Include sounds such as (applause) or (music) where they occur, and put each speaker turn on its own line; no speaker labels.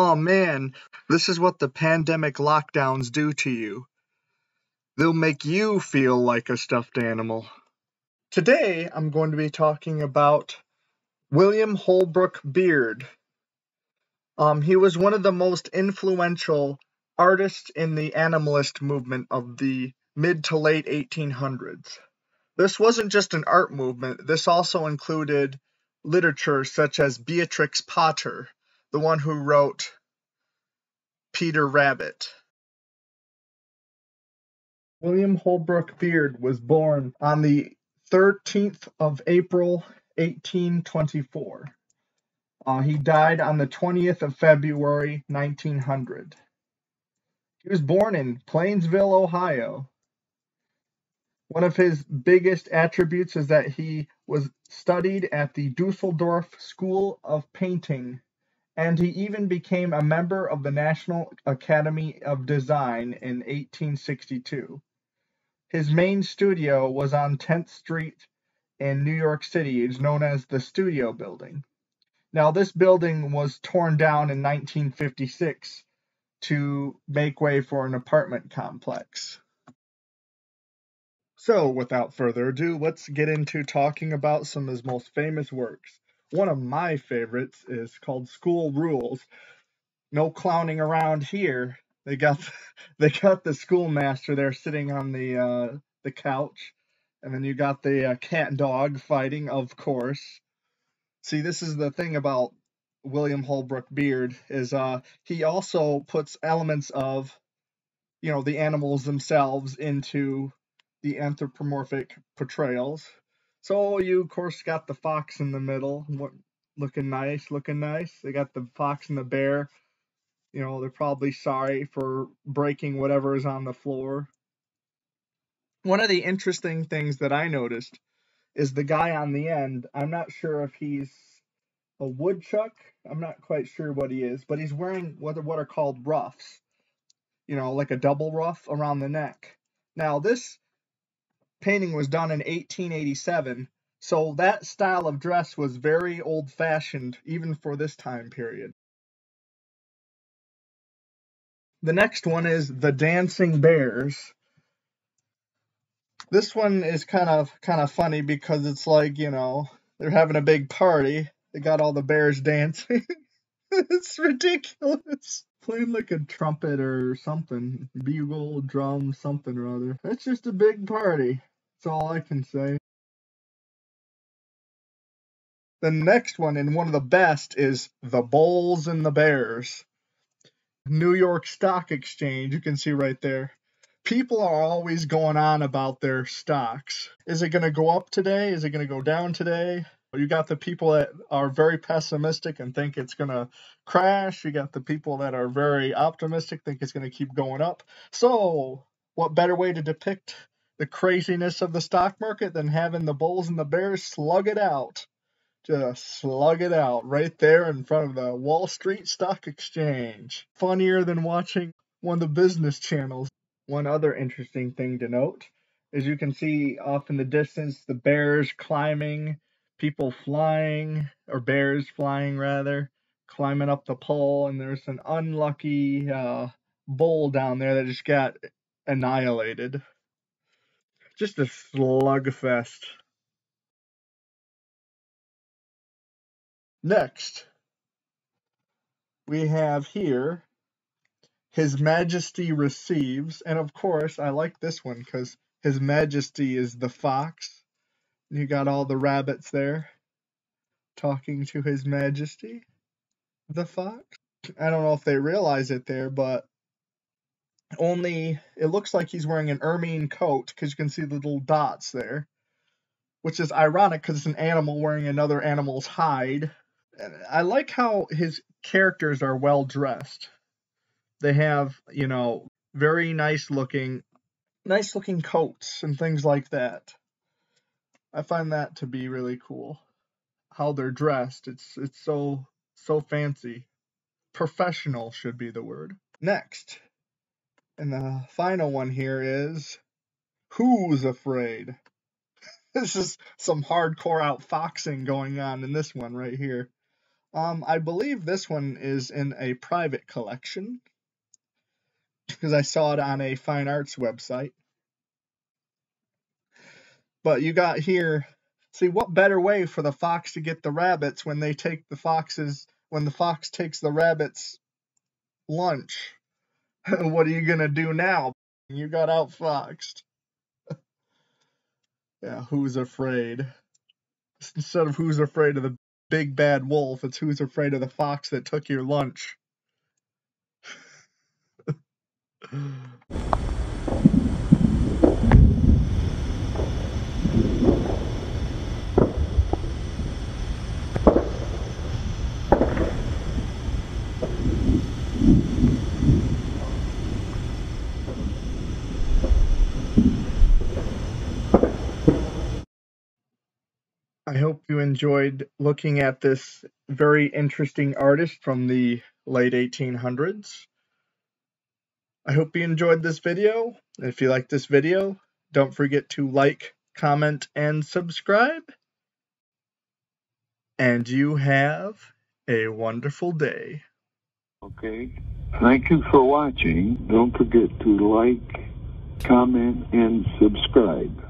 Oh man, this is what the pandemic lockdowns do to you. They'll make you feel like a stuffed animal. Today, I'm going to be talking about William Holbrook Beard. Um, he was one of the most influential artists in the animalist movement of the mid to late 1800s. This wasn't just an art movement, this also included literature such as Beatrix Potter, the one who wrote Peter Rabbit. William Holbrook Beard was born on the 13th of April, 1824. Uh, he died on the 20th of February, 1900. He was born in Painesville, Ohio. One of his biggest attributes is that he was studied at the Dusseldorf School of Painting, and he even became a member of the National Academy of Design in 1862. His main studio was on 10th Street in New York City. It's known as the Studio Building. Now, this building was torn down in 1956 to make way for an apartment complex. So, without further ado, let's get into talking about some of his most famous works. One of my favorites is called School Rules. No clowning around here. They got (laughs) they got the schoolmaster there sitting on the uh, the couch, and then you got the uh, cat and dog fighting, of course. See, this is the thing about William Holbrook Beard is uh, he also puts elements of you know the animals themselves into the anthropomorphic portrayals. So you of course got the fox in the middle, looking nice, looking nice. They got the fox and the bear. You know they're probably sorry for breaking whatever is on the floor. One of the interesting things that I noticed is the guy on the end. I'm not sure if he's a woodchuck. I'm not quite sure what he is, but he's wearing what are, what are called ruffs. You know, like a double ruff around the neck. Now, this painting was done in 1887, so that style of dress was very old fashioned even for this time period. The next one is The Dancing Bears this one is kind of kind of funny because it's like you know they're having a big party. They got all the bears dancing. (laughs) it's ridiculous. Playing like a trumpet or something, bugle, drum, something or other. It's just a big party. That's all I can say. The next one, and one of the best, is The Bulls and the Bears. New York Stock Exchange, you can see right there people are always going on about their stocks. Is it going to go up today? Is it going to go down today? You got the people that are very pessimistic and think it's going to crash. You got the people that are very optimistic, think it's going to keep going up. So, what better way to depict the craziness of the stock market than having the bulls and the bears slug it out? Just slug it out right there in front of the Wall Street Stock Exchange. Funnier than watching one of the business channels. One other interesting thing to note is you can see off in the distance the bears climbing, people flying, or bears flying rather, climbing up the pole, and there's an unlucky uh, bull down there that just got annihilated. Just a slugfest. Next, we have here his Majesty receives, and of course, I like this one because His Majesty is the fox. You got all the rabbits there talking to His Majesty, the fox. I don't know if they realize it there, but only it looks like he's wearing an ermine coat because you can see the little dots there, which is ironic because it's an animal wearing another animal's hide. I like how his characters are well dressed. They have, you know, very nice looking nice looking coats and things like that. I find that to be really cool. How they're dressed. It's it's so so fancy. Professional should be the word. Next. And the final one here is Who's Afraid? (laughs) this is some hardcore outfoxing going on in this one right here. Um, I believe this one is in a private collection because I saw it on a fine arts website. But you got here, see what better way for the fox to get the rabbits when they take the foxes when the fox takes the rabbits lunch. (laughs) what are you gonna do now? You got outfoxed. (laughs) yeah, who's afraid? Instead of who's afraid of the big bad wolf, it's who's afraid of the fox that took your lunch. (laughs) I hope you enjoyed looking at this very interesting artist from the late 1800s. I hope you enjoyed this video. If you like this video, don't forget to like, comment, and subscribe. And you have a wonderful day.
Okay. Thank you for watching. Don't forget to like, comment, and subscribe.